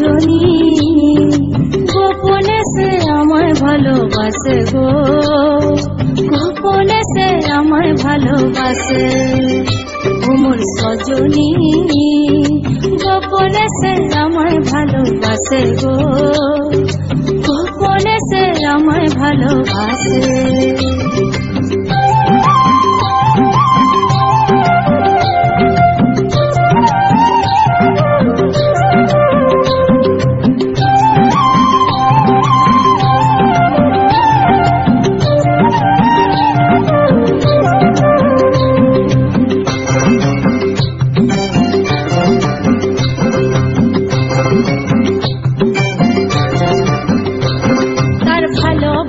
রজনী গোপনে সে আমায় ভালোবাসে গো। গোপনে সে আমায় ভালোবাসে ঘুমুর সজনী গোপনে সে আমায় ভালোবাসে গো। গোপনে সে আমায় ভালোবাসে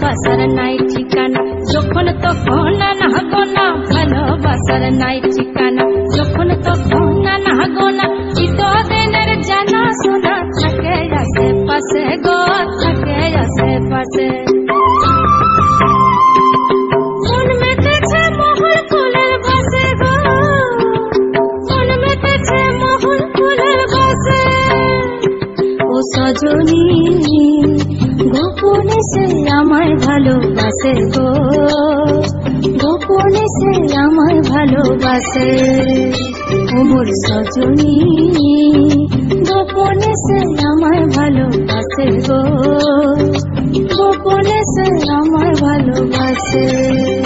ভালোবাসার নাই ঠিকানা, যখন তখন না গোনা ভালোবাসার নাই ঠিকানা, যখন তখন না। গোনা চিতদিনের জানা শোনা থাকে আশে পাশে গো, থাকে আশে পাশে। মেতেছে মহল ফুলের বাসে গো। মেতেছে মহল ফুলের বাসে। ও সজনী গোপনে সে আমায় ভালোবাসে গো। গোপনে সে আমায় ভালোবাসে। ওমর সজনী, গোপনে সে আমায় ভালোবাসে গো। গোপনে সে আমায় ভালোবাসে।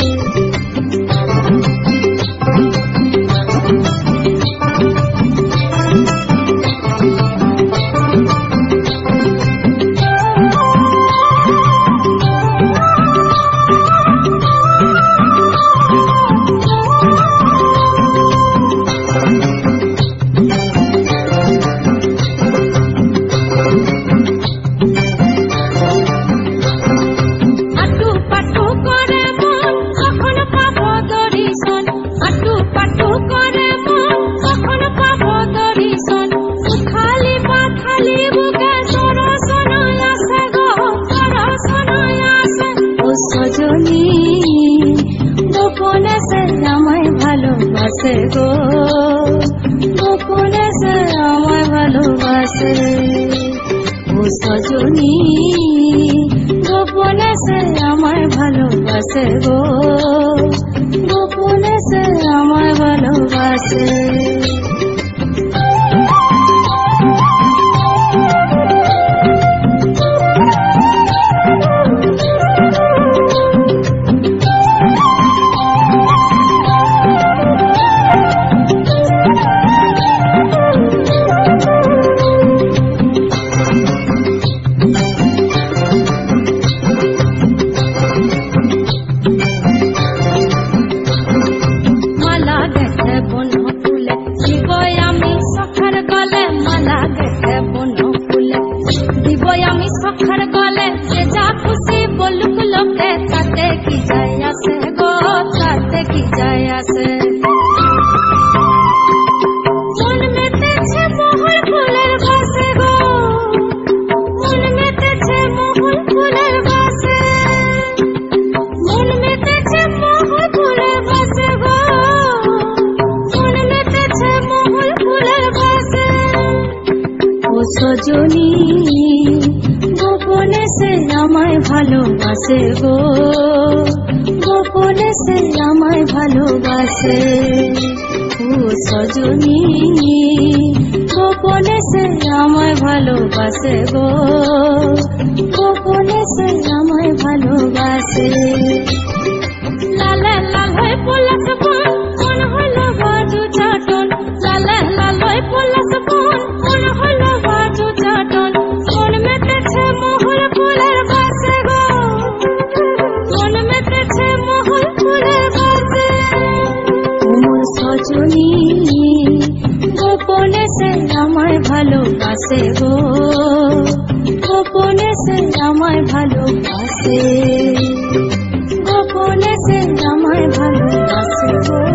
ভালোবাসে গো। গোপনে সে ভালোবাসে। ও সজনী গোপনে সে ভালোবাসে গো। গোপনে সে ভালোবাসে। দিবই আমি সখার গলে, যে যা খুশি বলুক লোকে, তাতে কি যায় আসে গো, তাতে কি যায় আসে মন মেতেছে মোহর ফুলের সজনী গোপনে সে আমায় ভালোবাসে গো। গোপনে সে আমায় ভালোবাসে। ও সজনী, গোপনে সে আমায় ভালোবাসে গো। গোপনে সে আমায় ভালোবাসে। লালে লালয় পলাশ বন, মন হলো বাজু চাটন। লালে পলাশ বন কাছে গো গোপনে সে আমায় ভালোবাসে। গোপনে সে আমায় ভালোবাসে গো।